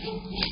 Yeah.